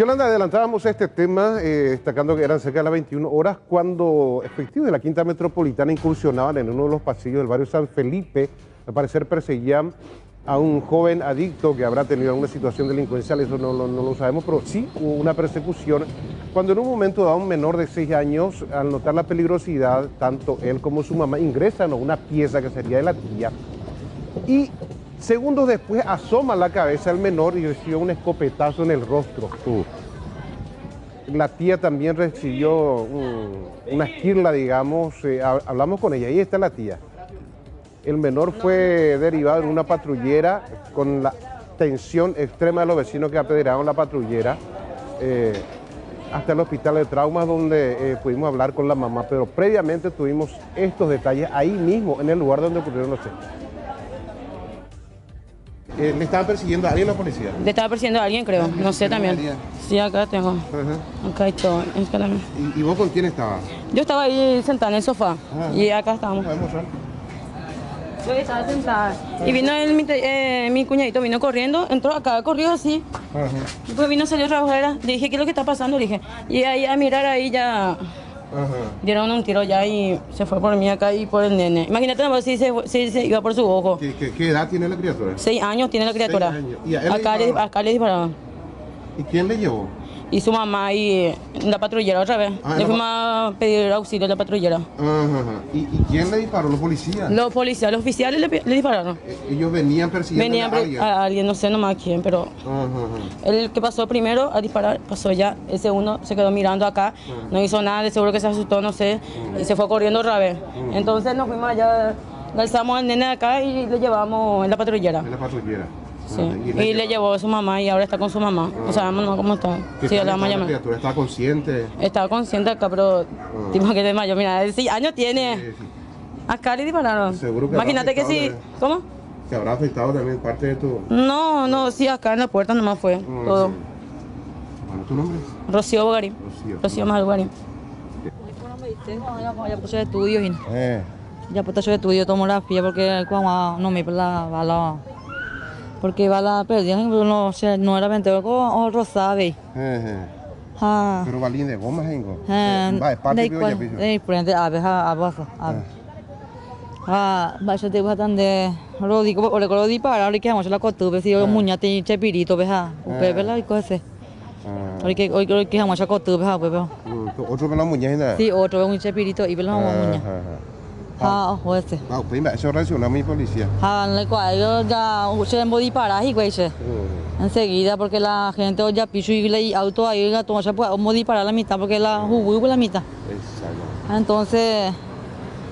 Yolanda, adelantábamos este tema, eh, destacando que eran cerca de las 21 horas, cuando efectivos de la Quinta Metropolitana incursionaban en uno de los pasillos del barrio San Felipe. Al parecer perseguían a un joven adicto que habrá tenido alguna situación delincuencial, eso no, lo sabemos, pero sí hubo una persecución. Cuando en un momento dado un menor de 6 años, al notar la peligrosidad, tanto él como su mamá ingresan a una pieza que sería de la tía y segundos después asoma la cabeza el menor y recibió un escopetazo en el rostro. La tía también recibió un- una esquirla, digamos. eh, ha- hablamos con ella, ahí está la tía. El menor fue derivado en una patrullera con la tensión extrema de los vecinos que apedrearon la patrullera eh, hasta el hospital de traumas donde eh, pudimos hablar con la mamá, pero previamente tuvimos estos detalles ahí mismo, en el lugar donde ocurrieron los hechos. Eh, ¿Le estaban persiguiendo a alguien la policía? Le estaba persiguiendo a alguien, creo. No sé también. María. Sí, acá tengo. Ajá. Acá hay todo. ¿Y, y vos con quién estabas? Yo estaba ahí sentada en el sofá. Ah. Y acá estamos. ¿Podemos mostrar? Yo estaba sentada. Y vino el, mi, eh, mi cuñadito, vino corriendo, entró acá, corrió así. Después vino, salió otra afuera. Le dije, ¿qué es lo que está pasando? Le dije. Y ahí a mirar ahí ya Ajá. dieron un tiro ya y se fue por mí acá y por el nene. Imagínate nomás si se, si se iba por su ojo. ¿Qué, qué, qué edad tiene la criatura? Seis años tiene la criatura. años. ¿Y a él le acá, le, acá le. ¿Y quién le llevó? Y su mamá y eh, la patrullera otra vez. Ah, le fuimos a pedir auxilio a la patrullera. Ajá. ajá. ¿Y, y quién le disparó? ¿Los policías? Los policías, los oficiales le, dispararon. Eh, Ellos venían persiguiendo Venían a alguien. a alguien, no sé nomás quién, pero Ajá, el que pasó primero a disparar pasó ya. El segundo se quedó mirando acá, no hizo nada, de seguro que se asustó, no sé, y se fue corriendo otra vez. Entonces nos fuimos allá, le alzamos al nene de acá y le llevamos en la patrullera. En la patrullera. Sí. Ajá. Y le llevó a su mamá y ahora está con su mamá. No sabemos no, cómo está. ¿Qué Sí, tal la vamos a llamar. criatura? ¿Está consciente? Estaba consciente acá, pero tipo que de mayo, mira, de seis años tiene. Sí, sí. Acá le dispararon. Seguro que Imagínate que sí. afectado ¿Cómo? ¿Te habrá afectado también parte de tu...? No, no, sí, acá en la puerta nomás fue Mm, todo. sí. Bueno, ¿tu nombre? Rocío Bogarín. Rocío. Rocío Bogarín. Ya puse estudios y Eh. ya puse yo estudio tomografía porque como no me la porque bala perdí no sé no era 20 o rosabe. Eh, eh. ha Pero balín de goma, Jengo. ha Va, es parte de cual ya piso. dei prende ave ha abajo ha va yo te a de rodi como le rodi para ahora que vamos a la costumbre si yo muña te chepirito veja upe vela y Ah. ahora que hoy que vamos a la costumbre ha pues Mm, Otro me la muñeca. sí otro un chepirito y vela vamos ha o ese Ah, pues mira, eso reacciona mi policía. Ah, le cual yo ya se me dispara y güey se enseguida porque la gente ya piso y le auto ahí la toma se puede disparar la mitad porque la jugo la mitad. Exacto. entonces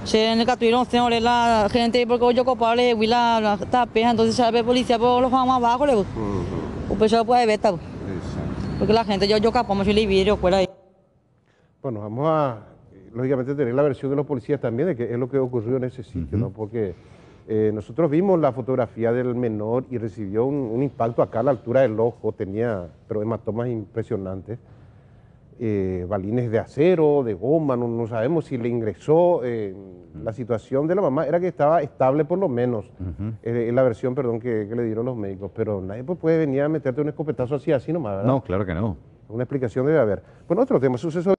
se en el catuvieron señores la gente porque yo culpable y la la tape entonces se ve policía por los vamos abajo le Mm, pues se puede ver Exacto. porque la gente yo yo capamos y le vidrio fuera ahí. Bueno, vamos a, lógicamente, tener la versión de los policías también de qué es lo que ocurrió en ese sitio, ¿no? Porque eh, nosotros vimos la fotografía del menor y recibió un, un impacto acá a la altura del ojo, tenía, pero hematomas impresionantes, eh, balines de acero, de goma, no, no sabemos si le ingresó. eh, La situación de la mamá era que estaba estable por lo menos, eh, es la versión, perdón, que, que le dieron los médicos, pero nadie pues, puede venir a meterte un escopetazo así, así nomás, ¿verdad? No, claro que no. Una explicación debe haber. Bueno, otro tema, suceso